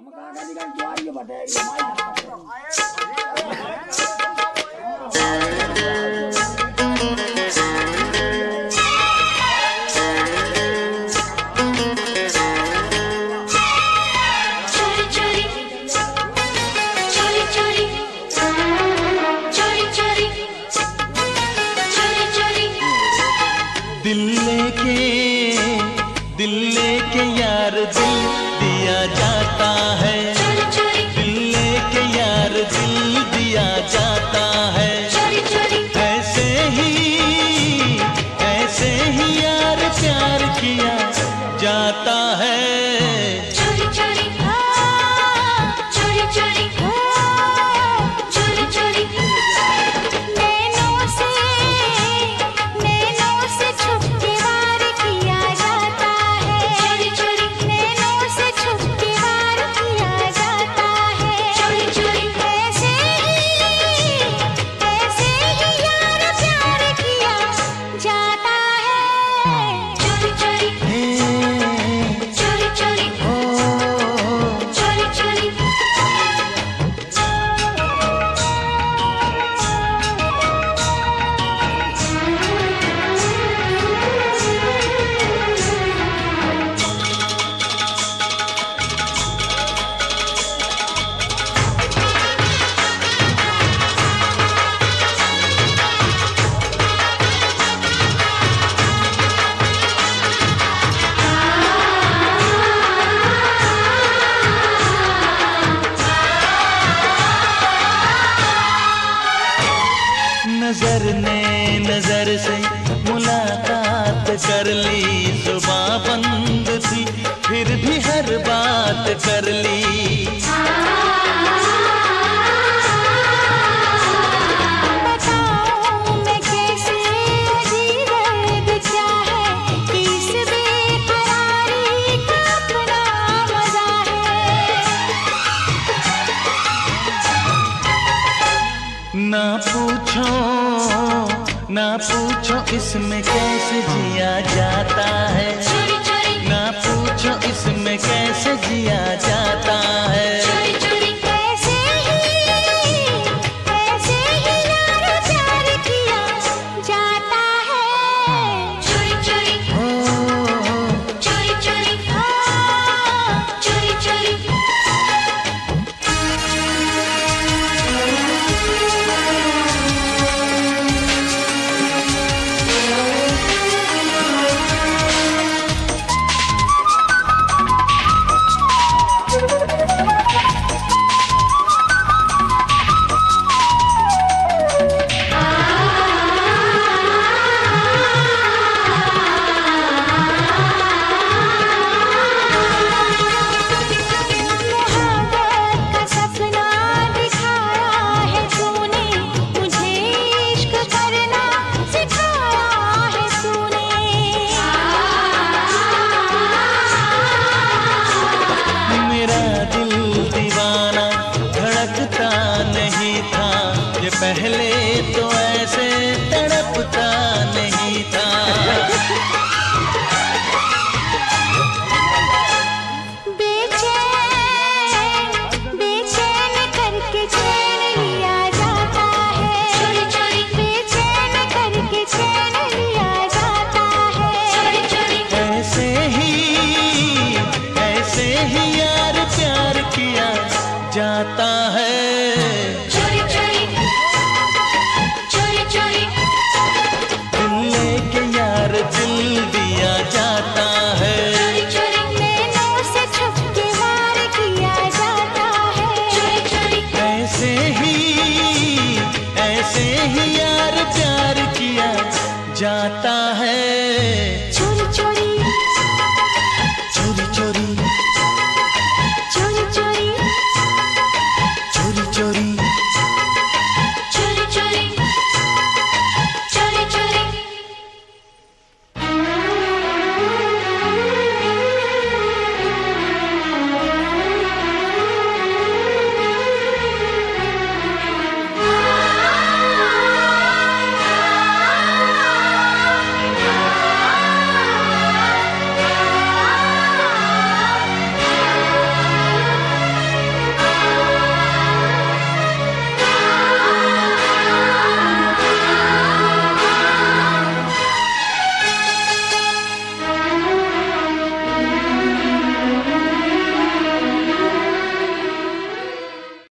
बताया नज़र ने नज़र से मुलाकात कर ली। सुबह बंद थी, फिर भी हर बात कर ली। ना पूछो ना पूछो इसमें कैसे जिया जाता है। ना पूछो इसमें कैसे से ही यार प्यार किया जाता করি